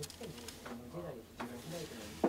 確かに、あの、